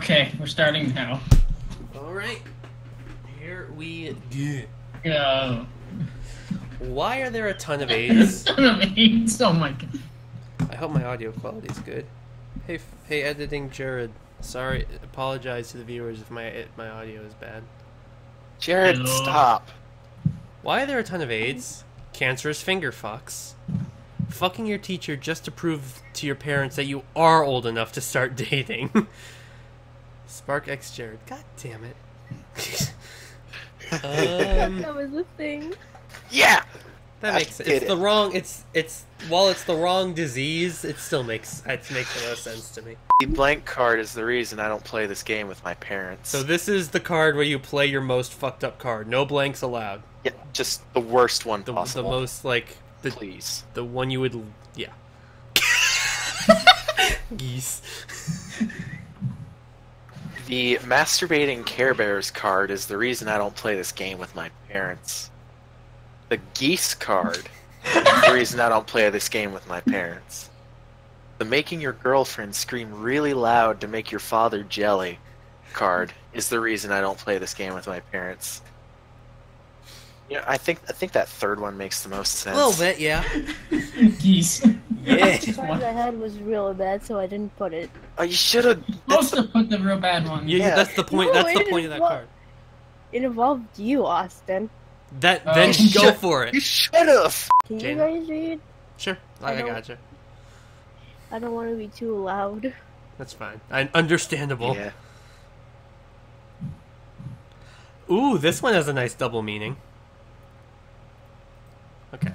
Okay, we're starting now. All right. Here we Go. Why are there a ton of aids? Son of AIDS. Oh my god. I hope my audio quality is good. Hey, hey, editing Jared. Sorry, apologize to the viewers if my if my audio is bad. Jared, Hello. stop. Why are there a ton of aids? Cancerous finger fucks. Fucking your teacher just to prove to your parents that you are old enough to start dating. Spark X Jared. God damn it. um, That was the thing. Yeah. that makes sense. It's it. the wrong. It's it's while it's the wrong disease, it still makes it makes the most sense to me. The blank card is the reason I don't play this game with my parents. So this is the card where you play your most fucked up card. No blanks allowed. yeah, just the worst one The, the most like the Please. the one you would yeah. Geese. The masturbating Care Bears card is the reason I don't play this game with my parents. The geese card is the reason I don't play this game with my parents. The making your girlfriend scream really loud to make your father jelly card is the reason I don't play this game with my parents. Yeah, I think I think that third one makes the most sense. A little bit, yeah. Geese. Yeah. The one. card I had was really bad, so I didn't put it. Oh, you should have. Supposed to put the real bad one. You, Yeah. That's the point. No, that's the point is of that card. It involved you, Austin. That Oh. then You go for it. You should have. Can Jane. you guys read? Sure, I I, don't- gotcha. I don't want to be too loud. That's fine. I, understandable. Yeah. Ooh, this one has a nice double meaning. Okay.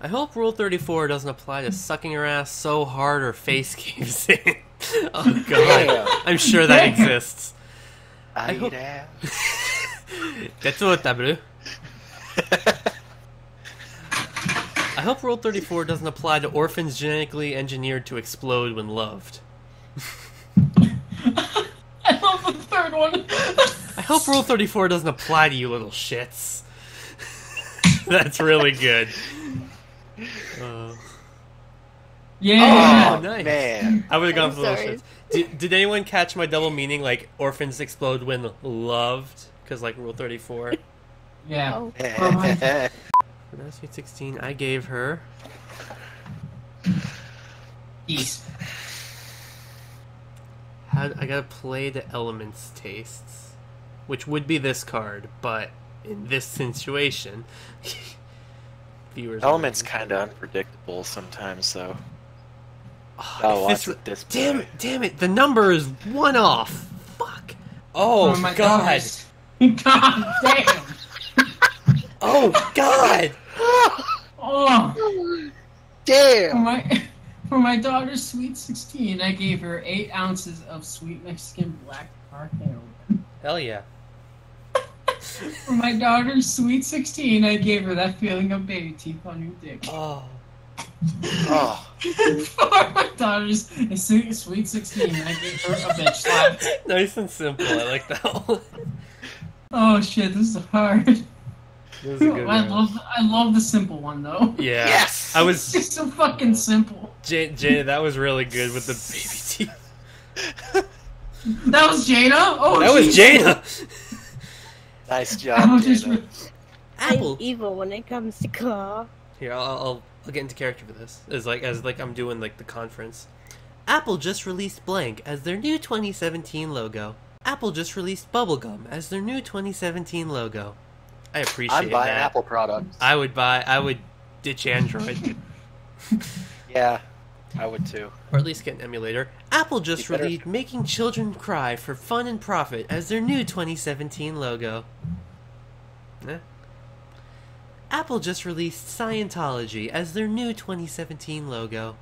I hope Rule 34 doesn't apply to sucking your ass so hard her face caves in. oh god. Damn. I'm sure that exists. I, hope- eat ass. That's what. I hope Rule 34 doesn't apply to orphans genetically engineered to explode when loved. I love the third one. I hope Rule 34 doesn't apply to you little shits. That's really good. Yeah. Oh, nice. man. I would have gone I'm for the little sorry. shits. Did, did anyone catch my double meaning? Like, orphans explode when loved? Because, like, Rule 34. Yeah. Oh, Oh my- When I was 16, I gave her. Geese. How, I gotta play the elements tastes. Which would be this card, but in this situation. viewers. Elements kind of unpredictable sometimes, though. Oh, Gotta if watch this- with this Damn it, damn it, the number is one off. Fuck. Oh, oh my god. daughters. God damn. Oh, god. Oh. For Damn! my, for my daughter's sweet 16, I gave her 8 ounces of sweet Mexican black tar heroin. Hell yeah. For my daughter's sweet 16, I gave her that feeling of baby teeth on your dick. Oh. Oh, For my daughter's sweet sweet 16, I gave her a bitch slap. nice and simple. I like that one. Oh shit, this is hard. This is a good I one. love, I love the simple one though. Yeah. Yes! I was just so fucking simple. Jay, Jay, that was really good with the baby teeth. That was Jada. Oh, That was jeez. Jada. nice job, was just Jada. re- Apple. I'm evil when it comes to car. Here, I'll, I'll I'll get into character for this. As like as like I'm doing like the conference. Apple just released blank as their new 2017 logo. Apple just released bubblegum as their new 2017 logo. I appreciate I'm buying that. Apple products. I would buy. I would ditch Android, Yeah, I would too. or at least get an emulator. Apple just You better- released "Making Children Cry for Fun and Profit" as their new 2017 logo. Apple just released Scientology as their new 2017 logo.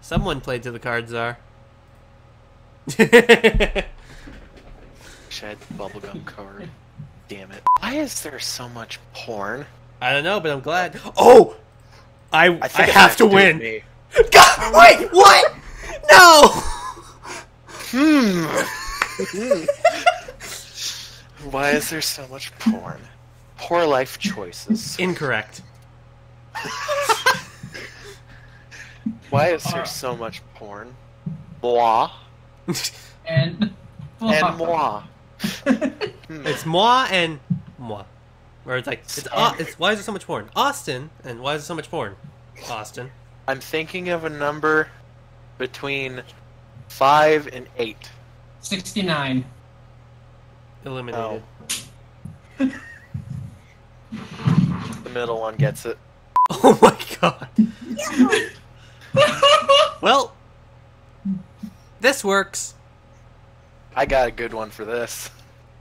Someone played to the cards czar. Wish I had the bubblegum card. Damn it. Why is there so much porn? I don't know, but I'm glad. Oh, I I, I have has to win. God, wait, what? No. Hmm. Why is there so much porn? Poor life choices. Incorrect. Why is there so much porn? Blah. and And moi. It's moi and moi. Where it's like it's, uh, it's why is there so much porn? Austin and why is there so much porn? Austin. I'm thinking of a number between five and eight. 69. Eliminated. The middle one gets it. Oh my god. Well, this works. I got a good one for this.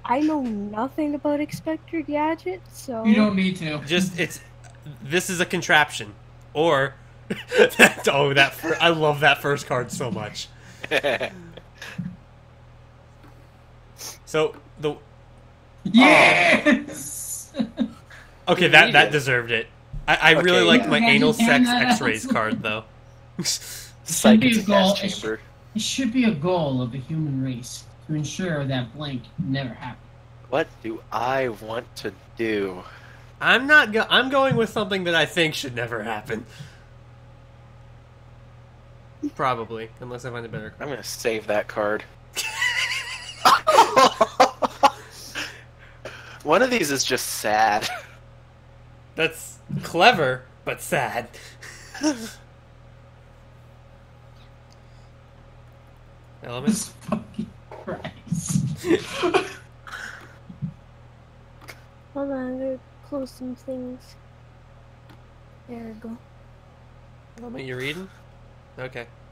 I know nothing about Inspector Gadget, so You don't need to. Just it's this is a contraption, or that, oh that fir- I love that first card so much. So the Yes! Oh. Okay that that deserved it. I, I Okay. really liked my Yeah, anal sex X-rays card though. Psych be is a a goal. gas chamber. it should be a goal of the human race to ensure that blank never happens. What do I want to do? I'm not. Go- I'm going with something that I think should never happen. Probably, unless I find a better Card. I'm gonna save that card. One of these is just sad. That's clever, but sad. Element. Jesus fucking Christ. hold on, I'm gonna close some things. There we go. Element, you reading? Okay.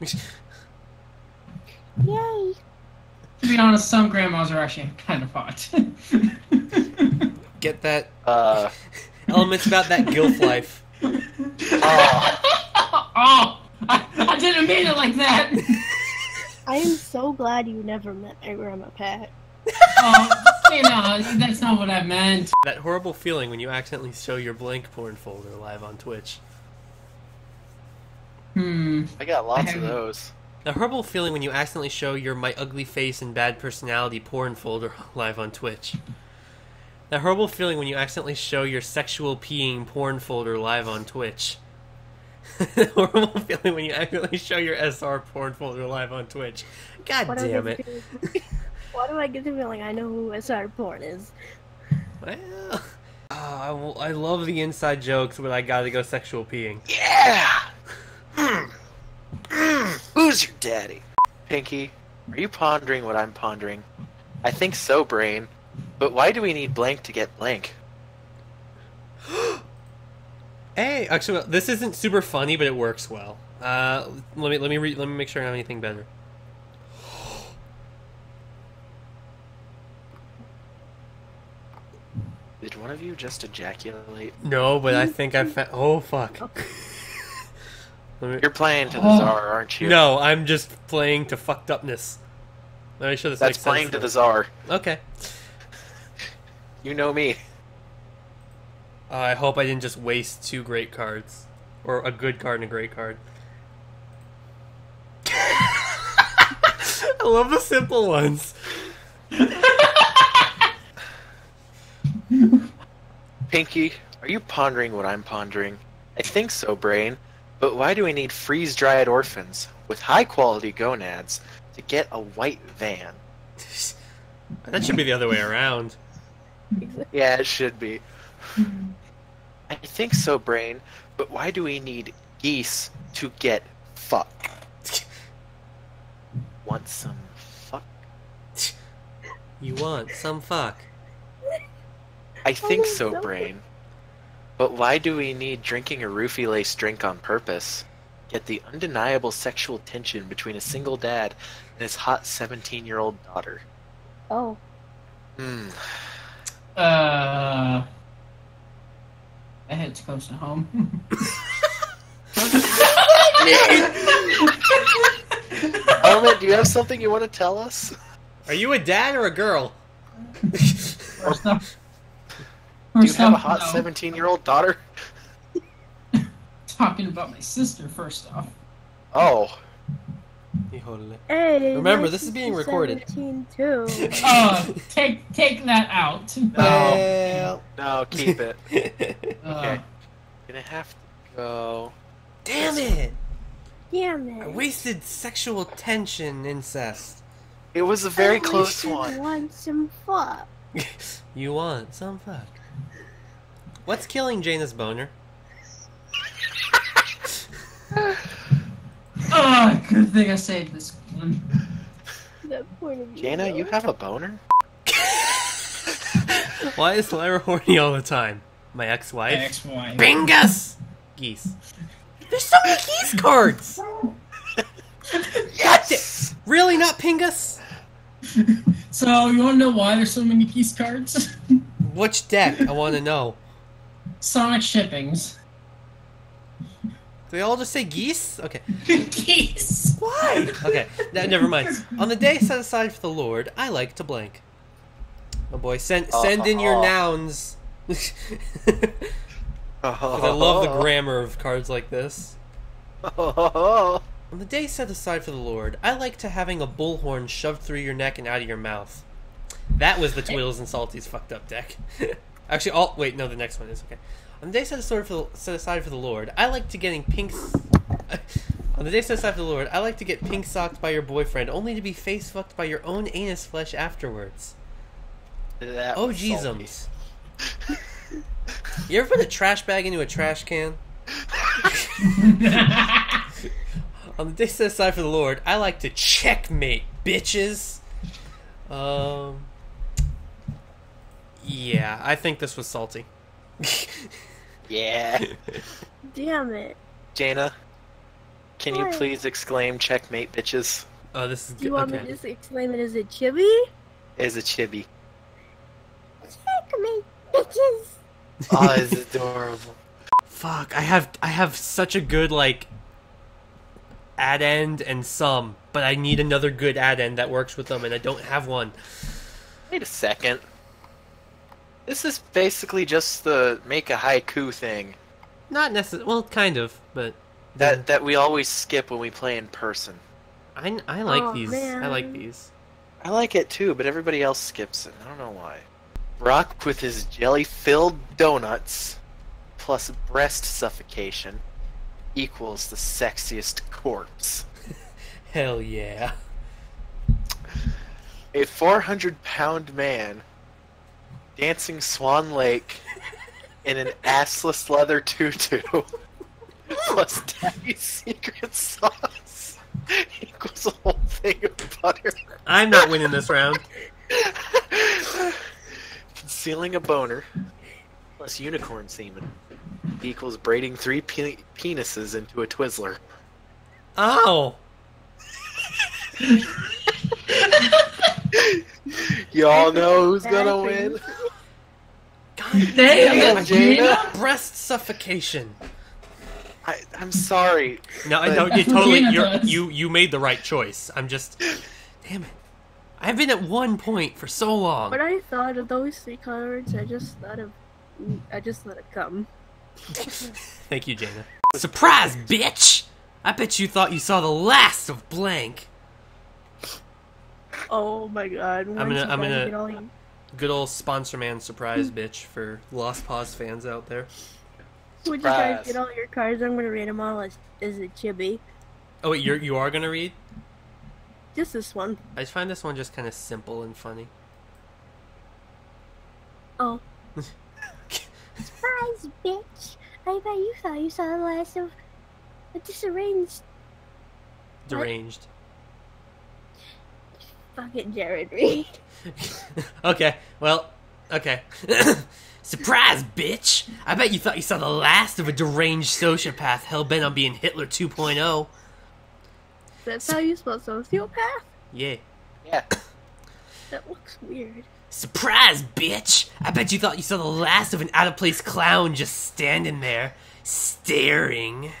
Yay! to be honest, some grandmas are actually kind of hot. Get that Uh, elements about that gilf life. oh, oh! I, I didn't mean it like that! I am so glad you never met my grandma Pat. Oh, you know, that's not what I meant. That horrible feeling when you accidentally show your blank porn folder live on Twitch. Hmm. I got lots of those. The horrible feeling when you accidentally show your my ugly face and bad personality porn folder live on Twitch. That horrible feeling when you accidentally show your sexual peeing porn folder live on Twitch. the horrible feeling when you accidentally show your SR porn folder live on Twitch. God Why do I damn it. Why do I get the feeling I know who SR porn is? Well, oh, I, will- I love the inside jokes when I gotta go sexual peeing. Yeah! Mm. Mm. Who's your daddy? Pinky, are you pondering what I'm pondering? I think so, Brain. But why do we need blank to get blank? Hey, actually, well, this isn't super funny, but it works well. Uh, let me let me re- let me make sure I have anything better. Did one of you just ejaculate? No, but I think I found. Oh fuck. Let me- You're playing to the czar, aren't you? No, I'm just playing to fucked upness. Let me show this. That's playing to the czar. Okay. You know me. Uh, I hope I didn't just waste two great cards, or a good card and a great card. I love the simple ones. Pinky, are you pondering what I'm pondering? I think so, Brain. But why do we need freeze-dried orphans with high-quality gonads to get a white van? That should be the other way around. Yeah, it should be. I think so, Brain. But why do we need geese to get fuck? Want some fuck? You want some fuck? I think my so, God. Brain. But why do we need drinking a roofie lace drink on purpose? Yet the undeniable sexual tension between a single dad and his hot 17 year old daughter. Oh, Hmm. Uh. That hits close to home. Element, do you have something you want to tell us? Are you a dad or a girl? First off, Do you first have a hot 17 year old daughter? Talking about my sister, first off. Oh. Hey! Remember, my this is being recorded. too. Uh, take take that out. No. No, keep it. Uh, Okay. Gonna have to go. Damn it! Damn it! I wasted sexual tension incest. It was a very I close one. I Want some fuck? You want some fuck. What's killing Jaina's boner? Oh, good thing I saved this one. That point of view. Jaina, you have a boner? Why is Lyra horny all the time? My ex-wife? Ex-wife. Bingus! Geese. There's so many geese cards! Yes! Really, not Pingus? So you want to know why there's so many geese cards? Which deck? I want to know. Sonic shippings. Do they all just say geese? Okay. geese. Why? Okay, n- never mind. On the day set aside for the Lord, I like to blank. Oh boy, send send in your Uh-huh. nouns. 'Cause I love the grammar of cards like this. On the day set aside for the Lord, I like to having a bullhorn shoved through your neck and out of your mouth. That was the Twiddles and Salties fucked up deck. Actually, all wait, no, the next one is okay. On the day set aside for the, set aside for the Lord, I like to getting pink. On the day set aside for the Lord, I like to get pink socked by your boyfriend, only to be face fucked by your own anus flesh afterwards. That Oh, was salty. jeezums. You ever put a trash bag into a trash can? On the day set aside for the Lord, I like to checkmate, bitches. Um. Yeah, I think this was salty. Yeah. Damn it. Jaina, can you please exclaim checkmate bitches? oh, this is Do you good. want me to just explain it as a chibi? Is a chibi. Check me, bitches. Ah, oh, it's adorable. Fuck, I have I have such a good like add end and some, but I need another good add end that works with them, and I don't have one. Wait a second. This is basically just the make a haiku thing Not necessarily. Well, kind of, but that that we always skip when we play in person. I, I like Aw, these. I like these. I like it too, but everybody else skips it. I don't know why. Brock with his jelly-filled donuts plus breast suffocation equals the sexiest corpse. Hell yeah. A 400-pound man dancing Swan Lake in an assless leather tutu plus daddy's secret sauce equals a whole thing of butter. I'm not winning this round. Concealing a boner plus unicorn semen equals braiding three pe- penises into a Twizzler. Ow! Oh. Y'all know who's gonna win? God Damn it, it, Gina. Gina. Breast suffocation. I, I'm sorry. No, I But- know you totally you're, you you made the right choice. I'm just damn it. I've been at one point for so long. When I thought of those three cards, I just thought of, I just let it come. Thank you, Jaina. Surprise, bitch! I bet you thought you saw the last of blank. Oh my god! I'm once gonna- you I'm gonna- get all you- Good old sponsor man surprise, hmm. bitch, for Lost Pause fans out there. When you guys get all your cards, I'm gonna read them all as, as a chibi. Oh wait, you're you are gonna read? Just this one. I just find this one just kind of simple and funny. Oh. Surprise, bitch! I bet you thought you saw the last of a disarranged Deranged. fucking Jared Reed. okay, well, okay. Surprise, bitch! I bet you thought you saw the last of a deranged sociopath hell bent on being Hitler 2.0. That's how you spell sociopath? Yeah. Yeah. That looks weird. Surprise, bitch! I bet you thought you saw the last of an out of place clown just standing there, staring.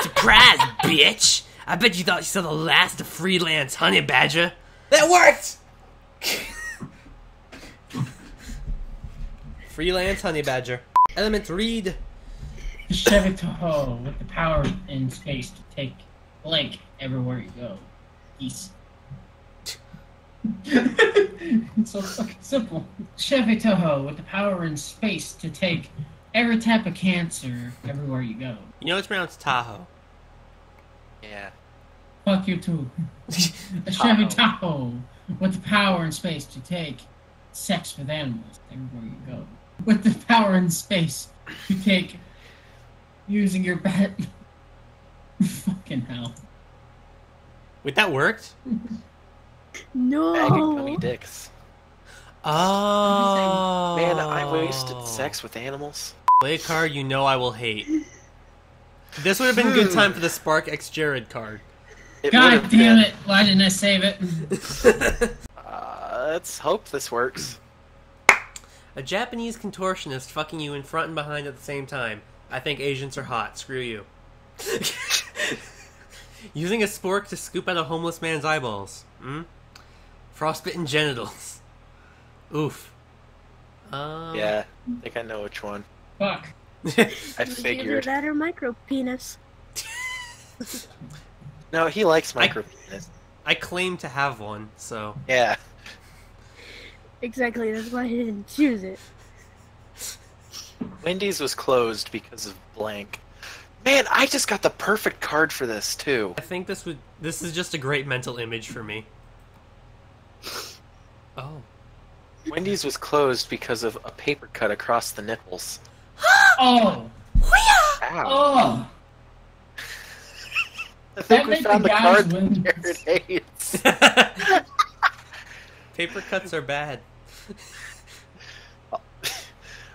Surprise, bitch! I bet you thought you saw the last of freelance honey badger. That worked! freelance honey badger. Element read. Chevy Tahoe with the power in space to take blank everywhere you go. Peace. it's so fucking simple. Chevy Tahoe with the power in space to take every type of cancer everywhere you go. You know it's pronounced Tahoe. Yeah. Fuck you too. Chevy Tahoe with the power and space to take sex with animals everywhere you go. With the power and space to take using your bat. Fucking hell. Wait, that worked? No. Bag of gummy dicks. Oh. Man, I wasted sex with animals. Play a card you know I will hate. This would have been a good hmm. time for the Spark X Jared card. It God damn been. it! Why didn't I save it? Uh, let's hope this works. A Japanese contortionist fucking you in front and behind at the same time. I think Asians are hot. Screw you. Using a spork to scoop out a homeless man's eyeballs. Hmm? Frostbitten genitals. Oof. Um, Yeah, I think I know which one. Fuck. I figured. Either figured. that or micro penis. No, he likes micro penis. I claim to have one, so. Yeah. Exactly, that's why he didn't choose it. Wendy's was closed because of blank. Man, I just got the perfect card for this too. I think this would. This is just a great mental image for me. Oh. Wendy's was closed because of a paper cut across the nipples. Oh! Ow. Oh! I think we made found the the card win. that Jared. Paper cuts are bad.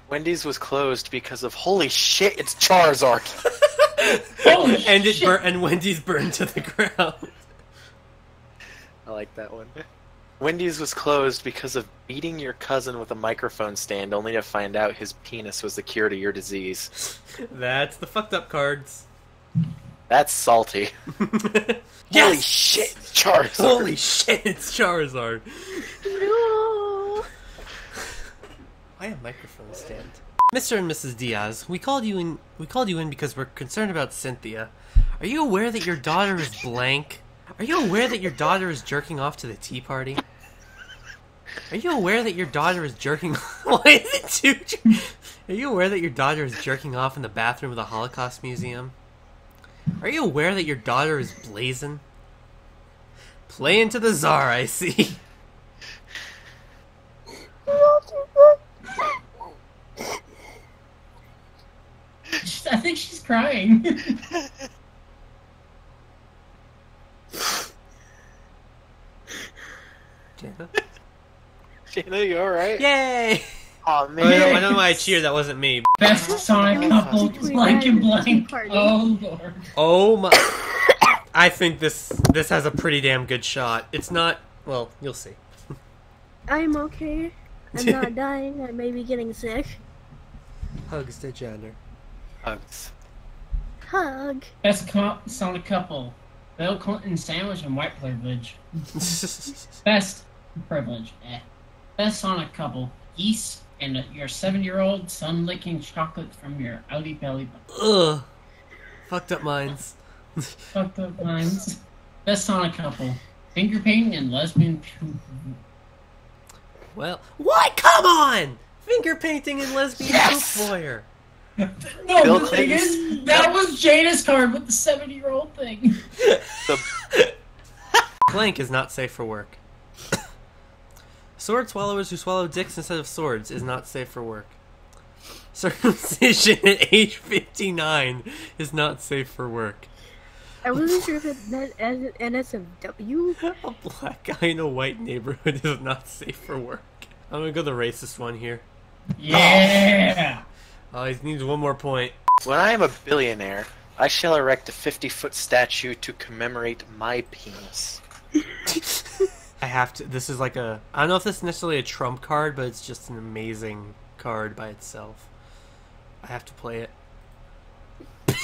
Wendy's was closed because of holy shit, it's Charizard. Holy and it shit. bur- and Wendy's burned to the ground. I like that one. Wendy's was closed because of beating your cousin with a microphone stand only to find out his penis was the cure to your disease. That's the fucked up cards. That's salty. Holy shit, Charizard. Holy shit, it's Charizard. No. Why a microphone stand? Mr. and Mrs. Diaz, we called you in we called you in because we're concerned about Cynthia. Are you aware that your daughter is blank? Are you aware that your daughter is jerking off to the tea party? Are you aware that your daughter is jerking Why is it jer- Are you aware that your daughter is jerking off in the bathroom of the Holocaust Museum? Are you aware that your daughter is blazing? Play into the czar, I see. I think she's crying. Jaina? Jaina, you alright? Yay! Aw, I don't, man. I don't know why I cheered. That wasn't me. Best Sonic couple, blank and that and the blank. party. Oh lord. Oh my! I think this this has a pretty damn good shot. It's not. Well, you'll see. I'm okay. I'm not dying. I may be getting sick. Hugs to Jenner. Hugs. Hug. Best co- Sonic couple, Bill Clinton sandwich and white privilege. Best privilege. Eh. Best Sonic couple, geese and your seven-year-old son licking chocolate from your outie belly button. Ugh. Fucked up minds. Fucked up lines. Best on a couple, finger painting and lesbian. Well, what? Come on! Finger painting and lesbian Yes! poop voyeur. No, Bill the thing is, that was Jada's card with the seven-year-old thing. The Blank is not safe for work. Sword swallowers who swallow dicks instead of swords is not safe for work. Circumcision at age 59 is not safe for work. I wasn't sure if it meant as an NSFW. A black guy in a white neighborhood is not safe for work. I'm gonna go the racist one here. Yeah. Oh, he needs one more point. when I am a billionaire, I shall erect a 50 foot statue to commemorate my penis. I have to. This is like a. I don't know if this is necessarily a trump card, but it's just an amazing card by itself. I have to play it.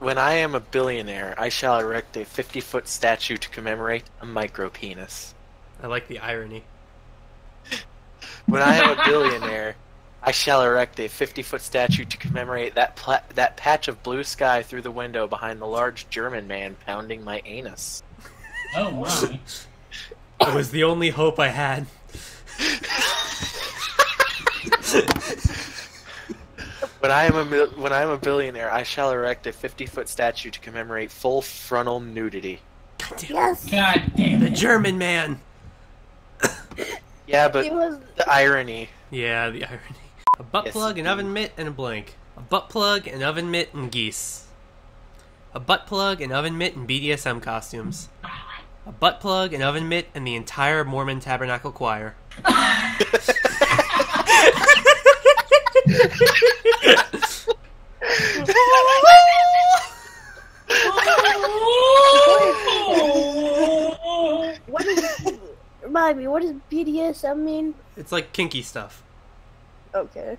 When I am a billionaire, I shall erect a 50 foot statue to commemorate a micro penis. I like the irony. When I am a billionaire, I shall erect a 50 foot statue to commemorate that pla- that patch of blue sky through the window behind the large German man pounding my anus. Oh my. It was the only hope I had. When When I am a mil- when I am a billionaire, I shall erect a 50 foot statue to commemorate full frontal nudity. God damn. Yes. God damn The. German man. Yeah, but It was. the irony. Yeah, the irony. A butt Yes, plug, an indeed. oven mitt, and a blank. A butt plug, an oven mitt, and geese. A butt plug, an oven mitt, and BDSM costumes. A butt plug, an oven mitt, and the entire Mormon Tabernacle Choir. What is? remind me. What does BDSM mean? It's like kinky stuff. Okay.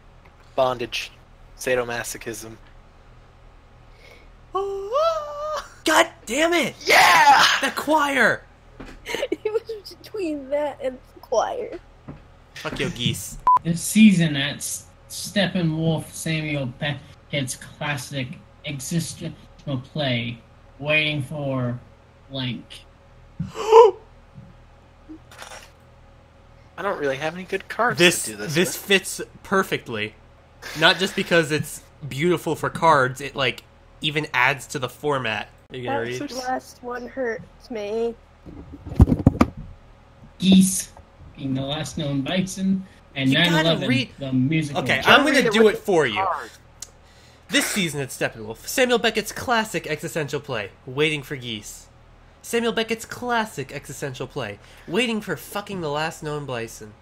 Bondage. Sadomasochism. God damn it! Yeah! The choir! it was between that and the choir. Fuck your geese. This season at S- Steppenwolf Samuel Beckett's classic existential play, Waiting for Blank. I don't really have any good cards This to do this. this with. fits perfectly. Not just because it's beautiful for cards, it like even adds to the format. Are you gonna That read? last one hurts me. Geese being the last known bison, and You 9 gotta 11, read- the musical. Okay, I'm read gonna do with it for you. card. This season at Steppenwolf, Samuel Beckett's classic existential play, Waiting for Geese. Samuel Beckett's classic existential play, Waiting for fucking the last known bison.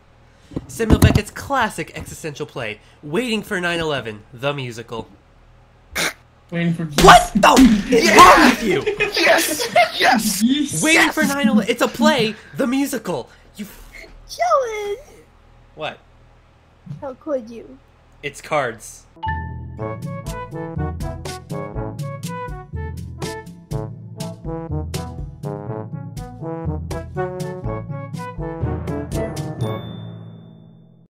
Samuel Beckett's classic existential play, Waiting for 9/11, the musical. Waiting for geese. What the is wrong with you? Yes! Yes! Geese. Waiting for 9/11. It's a play, the musical. You. Joey, What? how could you? It's cards.